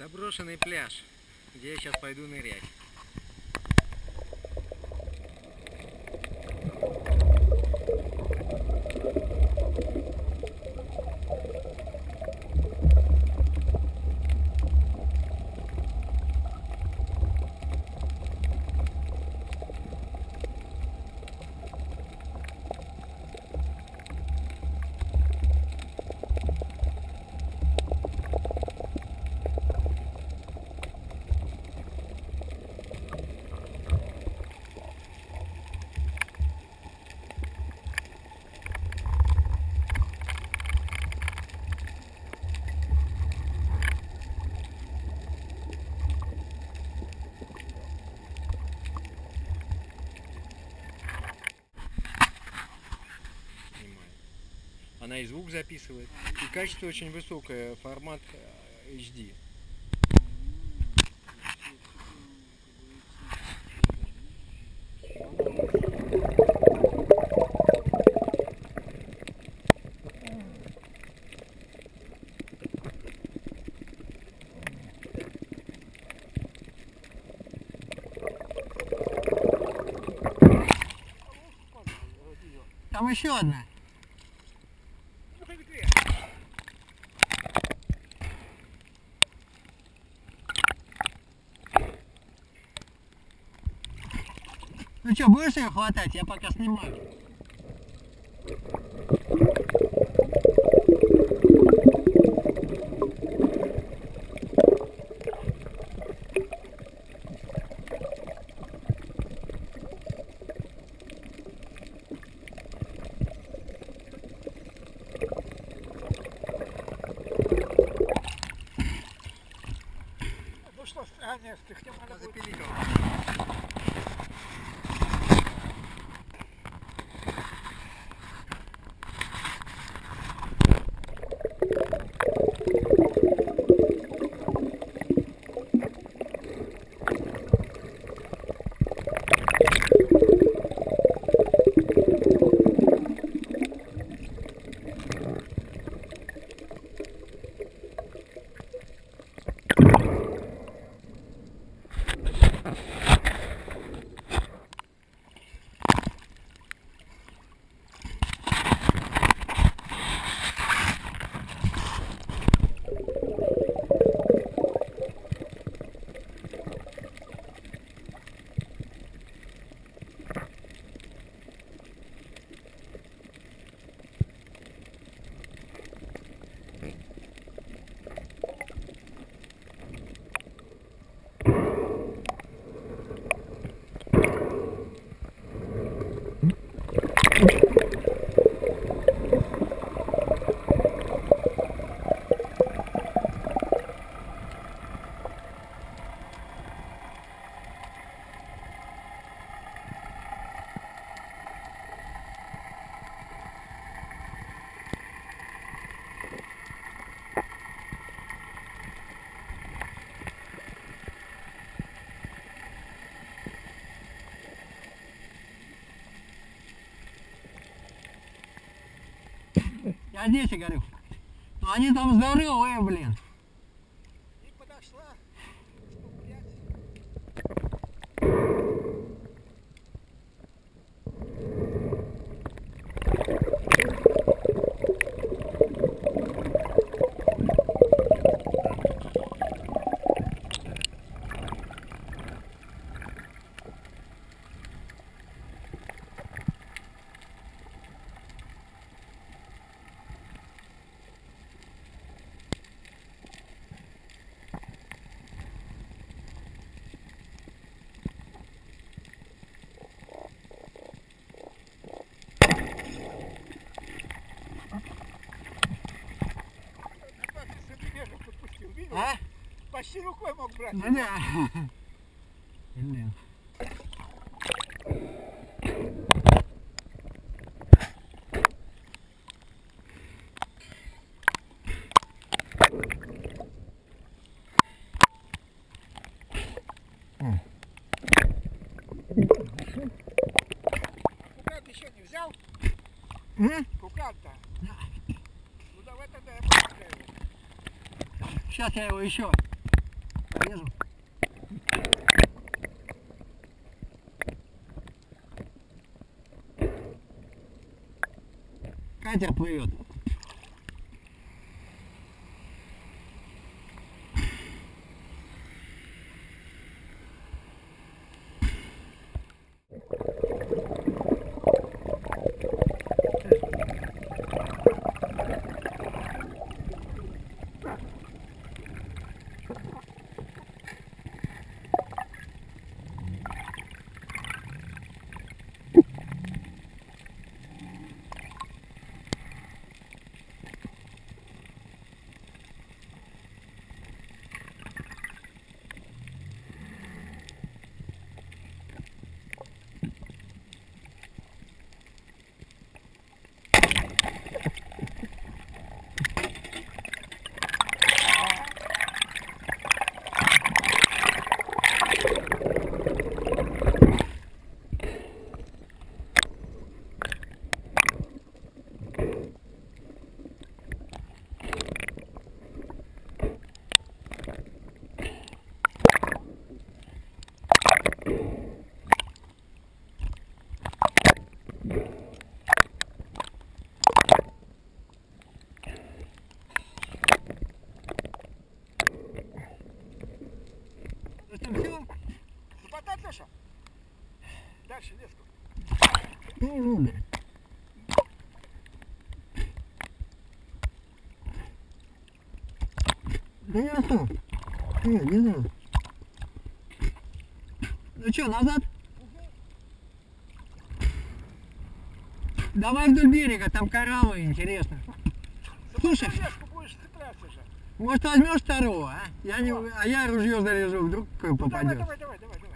Заброшенный пляж, где я сейчас пойду нырять. Снимаю. Она и звук записывает. И качество очень высокое, формат э, HD. Там еще одна. Ну что, будешь ее хватать? Я пока снимаю. Ну что, Аня, спихнем Она запиликала. Я говорю. Ну они там здоровые, блин. А? Почти рукой мог брать. Ну да. Блин. Кукан еще не взял? Кукан-то? Ну давай тогда я помогаю. Сейчас я его еще Зарежу. Катер плывет. you. Дальше ну, блядь. Да я что? Не, не знаю. Ну что, назад? Давай вдоль берега, там кораллы, интересно. Слушай. Цепляться же. Может возьмешь второго, а? Я не, а я ружье заряжу, вдруг Ну попадет. давай, давай, давай, давай.